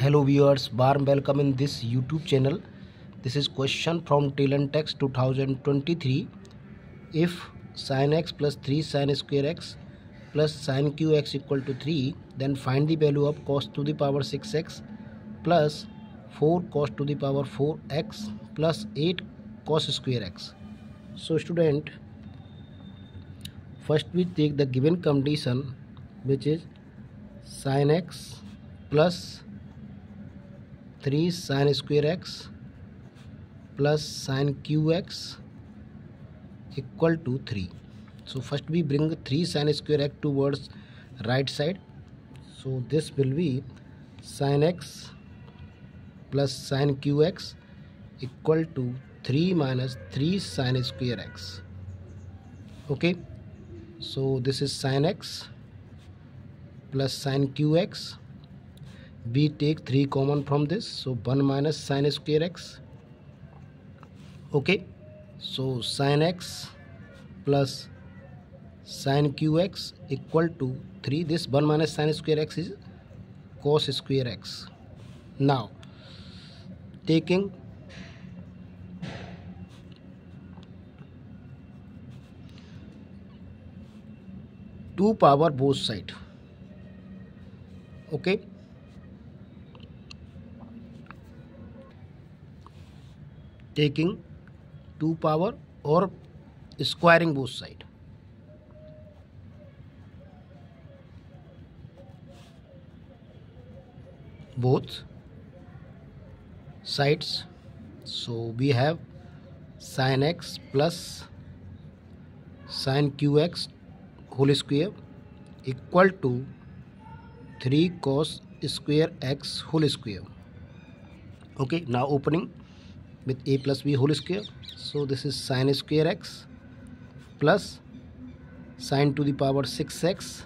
hello viewers warm welcome in this youtube channel. This is question from Tallentex 2023 if sin x plus 3 sin square x plus sin cube x equal to 3 then find the value of cos to the power 6x plus 4 cos to the power 4x plus 8 cos square x. So student first we take the given condition which is sin x plus three sine square x plus sine cube x equal to three so first we bring three sine square x towards right side so this will be sine x plus sine cube x equal to three minus three sine square x okay so this is sine x plus sine cube x we take 3 common from this. So 1 minus sin square x. Okay. So sin x plus sin cube x equal to 3 this 1 minus sin square x is cos square x. Now taking two power both side. Okay taking 2 power or squaring both side. Both sides. So we have sin x plus sin cube x whole square equal to 3 cos square x whole square. Okay now opening with a plus b whole square. So this is sine square x plus sine to the power 6x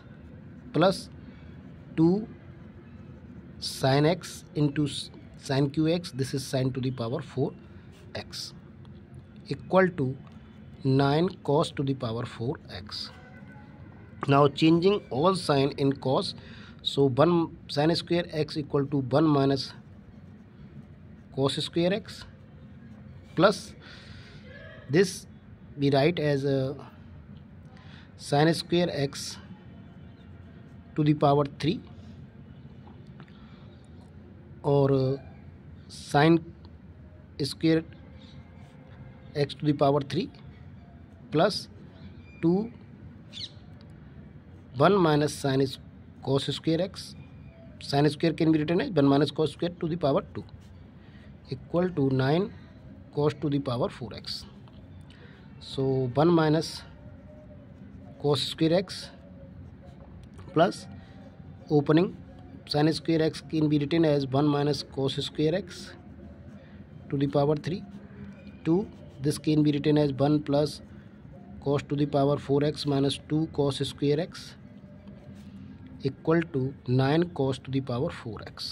plus 2 sine x into sine cube x this is sine to the power 4x equal to 9 cos to the power 4x now changing all sine in cos. So 1 sine square x equal to 1 minus cos square x plus this we write as a sin square x to the power 3 or uh, sin square x to the power 3 plus 2 1 minus sin cos square x sin square can be written as 1 minus cos square to the power 2 equal to 9 cos to the power 4x so 1 minus cos square x plus opening sin square x can be written as 1 minus cos square x to the power 3 2 this can be written as 1 plus cos to the power 4x minus 2 cos square x equal to 9 cos to the power 4x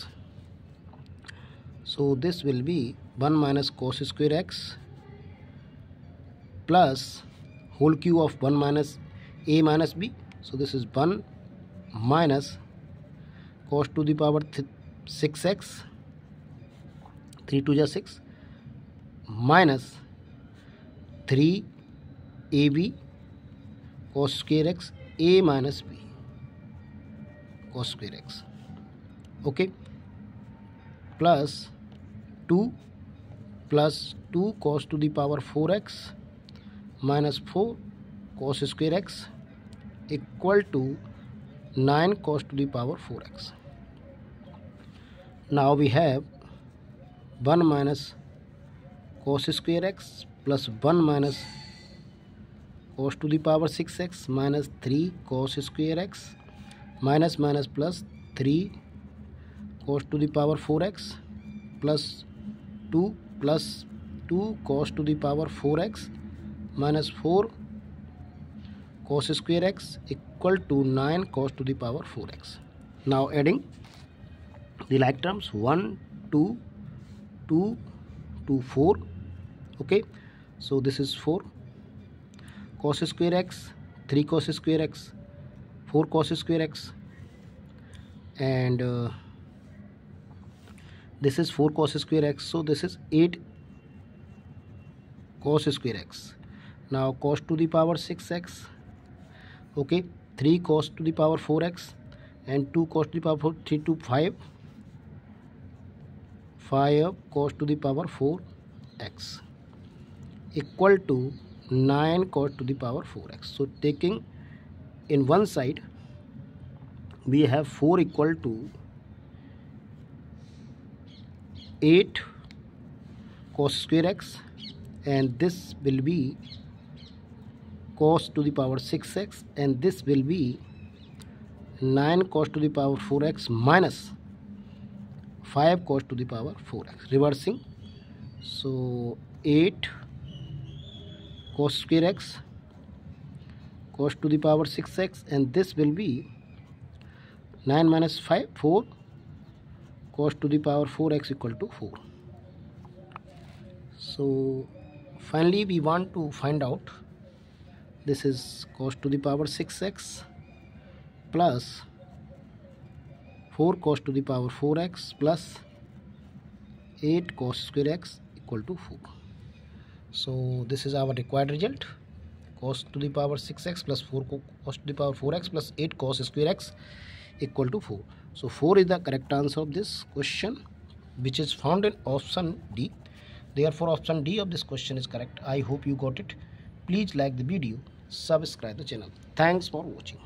so this will be 1 minus cos square x plus whole cube of 1 minus a minus b. So this is 1 minus cos to the power 6x 3 to the 6 minus 3 ab cos square x a minus b cos square x. Okay? Plus 2 plus 2 cos to the power 4x minus 4 cos square x equal to 9 cos to the power 4x. Now we have 1 minus cos square x plus 1 minus cos to the power 6x minus 3 cos square x minus minus plus 3 cos to the power 4x plus 2 plus 2 cos to the power 4x minus 4 cos square x equal to 9 cos to the power 4x. Now adding the like terms 1, 2, 2, 2, 4. Okay, so this is 4 cos square x, 3 cos square x, 4 cos square x, and uh, this is 4 cos square x so this is 8 cos square x. Now cos to the power 6x okay 3 cos to the power 4x and 2 cos to the power 4 3 to 5 5 cos to the power 4x equal to 9 cos to the power 4x so taking in one side we have 4 equal to 8 cos square x and this will be cos to the power 6x and this will be 9 cos to the power 4x minus 5 cos to the power 4x reversing. So 8 cos square x cos to the power 6x and this will be 9 minus 5 4 cos to the power 4x equal to 4 so finally we want to find out this is cos to the power 6x plus 4 cos to the power 4x plus 8 cos square x equal to 4 so this is our required result. Cos to the power 6x plus 4 cos to the power 4x plus 8 cos square x equal to 4 so 4 is the correct answer of this question which is found in option D. Therefore option D of this question is correct. I hope you got it. Please like the video subscribe the channel. Thanks for watching